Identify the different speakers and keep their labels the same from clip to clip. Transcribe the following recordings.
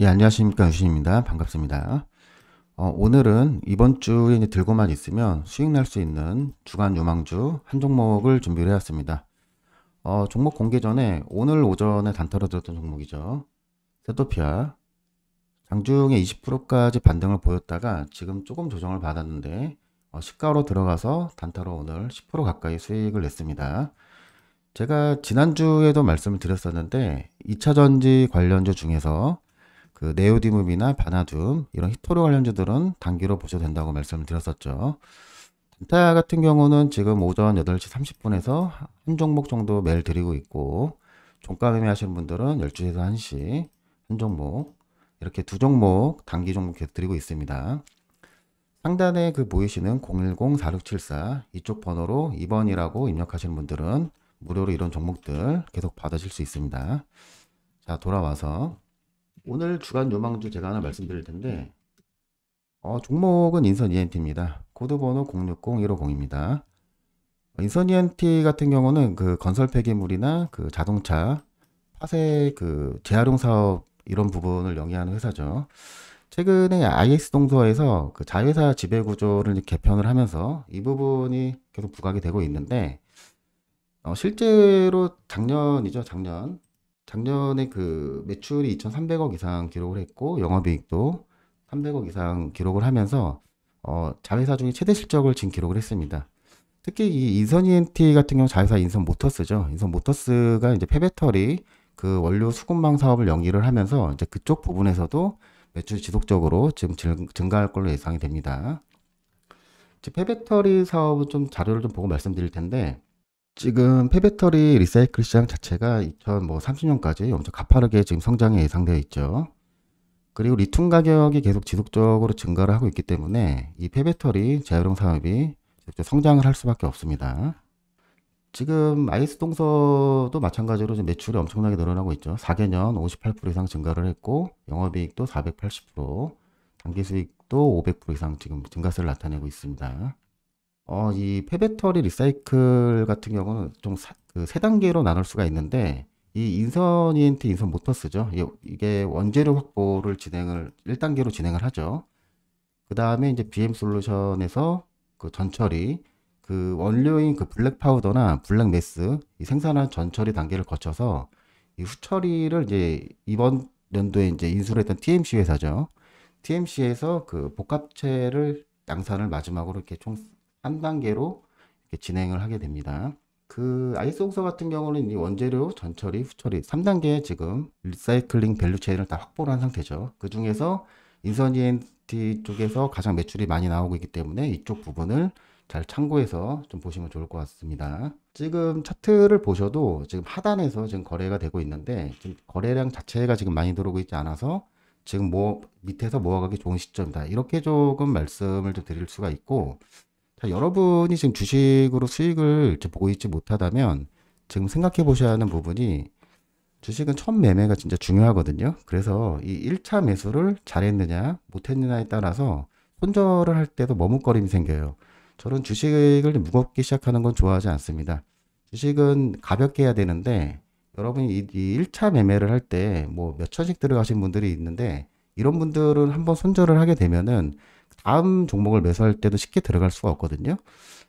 Speaker 1: 예, 안녕하십니까. 유신입니다. 반갑습니다. 어, 오늘은 이번 주에 이제 들고만 있으면 수익 날 수 있는 주간 유망주 한 종목을 준비를 해왔습니다. 어, 종목 공개 전에 오늘 오전에 단타로 들었던 종목이죠. 세토피아. 장중에 20%까지 반등을 보였다가 지금 조금 조정을 받았는데 어, 시가로 들어가서 단타로 오늘 10% 가까이 수익을 냈습니다. 제가 지난주에도 말씀을 드렸었는데 2차 전지 관련주 중에서 그 네오디움이나 바나둠 이런 히토르 관련주들은 단기로 보셔도 된다고 말씀을 드렸었죠. 단타 같은 경우는 지금 오전 8시 30분에서 한 종목 정도 매일 드리고 있고 종가 매매 하시는 분들은 12시에서 1시 한 종목 이렇게 두 종목 단기 종목 계속 드리고 있습니다. 상단에 그 보이시는 010-4674 이쪽 번호로 2번이라고 입력하시는 분들은 무료로 이런 종목들 계속 받으실 수 있습니다. 자, 돌아와서 오늘 주간 유망주 제가 하나 말씀드릴 텐데 어, 종목은 인선 ENT입니다. 코드 번호 060150입니다. 인선 ENT 같은 경우는 그 건설 폐기물이나 그 자동차 파쇄 그 재활용 사업 이런 부분을 영위하는 회사죠. 최근에 IS 동서에서 그 자회사 지배 구조를 개편을 하면서 이 부분이 계속 부각이 되고 있는데 어, 실제로 작년이죠, 작년. 작년에 그 매출이 2,300억 이상 기록을 했고 영업이익도 300억 이상 기록을 하면서 어, 자회사 중에 최대 실적을 지금 기록을 했습니다. 특히 이 인선 ENT 같은 경우 자회사 인선 모터스죠. 인선 모터스가 이제 폐배터리 그 원료 수급망 사업을 영위를 하면서 이제 그쪽 부분에서도 매출이 지속적으로 지금 증가할 걸로 예상이 됩니다. 폐배터리 사업은 좀 자료를 좀 보고 말씀드릴 텐데 지금 폐배터리 리사이클 시장 자체가 2030년까지 뭐 엄청 가파르게 지금 성장이 예상되어 있죠. 그리고 리튬 가격이 계속 지속적으로 증가를 하고 있기 때문에 이 폐배터리 재활용 사업이 성장을 할 수밖에 없습니다. 지금 아이스 동서도 마찬가지로 매출이 엄청나게 늘어나고 있죠. 4개년 58% 이상 증가를 했고 영업이익도 480%, 단기순이익도 500% 이상 지금 증가세를 나타내고 있습니다. 어, 이 폐배터리 리사이클 같은 경우는 좀 세 그 단계로 나눌 수가 있는데 이 인선 ENT, 인선 모터스죠. 이게 원재료 확보를 진행을 1단계로 진행을 하죠. 그 다음에 이제 BM 솔루션에서 그 전처리, 그 원료인 그 black powder나 black mass 이 생산한 전처리 단계를 거쳐서 이 후처리를 이제 이번 연도에 이제 인수를 했던 TMC 회사죠. TMC에서 그 복합체를 양산을 마지막으로 이렇게 총 3단계로 진행을 하게 됩니다. 그 아이에스동서 같은 경우는 이 원재료, 전처리, 후처리 3단계 지금 리사이클링 value chain을 다 확보를 한 상태죠. 그 중에서 인선 ENT 쪽에서 가장 매출이 많이 나오고 있기 때문에 이쪽 부분을 잘 참고해서 좀 보시면 좋을 것 같습니다. 지금 차트를 보셔도 지금 하단에서 지금 거래가 되고 있는데 지금 거래량 자체가 지금 많이 들어오고 있지 않아서 지금 뭐 밑에서 모아가기 좋은 시점이다. 이렇게 조금 말씀을 좀 드릴 수가 있고 자, 여러분이 지금 주식으로 수익을 보고 있지 못하다면 지금 생각해 보셔야 하는 부분이 주식은 첫 매매가 진짜 중요하거든요. 그래서 이 1차 매수를 잘했느냐, 못했느냐에 따라서 손절을 할 때도 머뭇거림이 생겨요. 저는 주식을 무겁게 시작하는 건 좋아하지 않습니다. 주식은 가볍게 해야 되는데 여러분이 이, 이 1차 매매를 할 때 뭐 몇 천씩 들어가신 분들이 있는데 이런 분들은 한번 손절을 하게 되면은 다음 종목을 매수할 때도 쉽게 들어갈 수가 없거든요.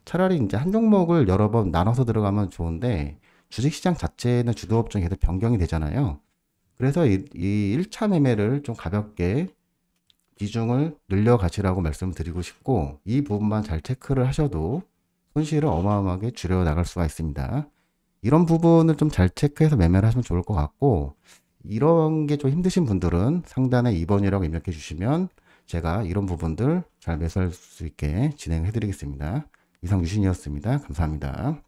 Speaker 1: 차라리 이제 한 종목을 여러 번 나눠서 들어가면 좋은데 주식시장 자체는 주도업종이 계속 변경이 되잖아요. 그래서 이, 이 1차 매매를 좀 가볍게 비중을 늘려 가시라고 말씀을 드리고 싶고 이 부분만 잘 체크를 하셔도 손실을 어마어마하게 줄여 나갈 수가 있습니다. 이런 부분을 좀 잘 체크해서 매매를 하시면 좋을 것 같고 이런 게 좀 힘드신 분들은 상단에 2번이라고 입력해 주시면 제가 이런 부분들 잘 매수할 수 있게 진행해 드리겠습니다. 이상 유신이었습니다. 감사합니다.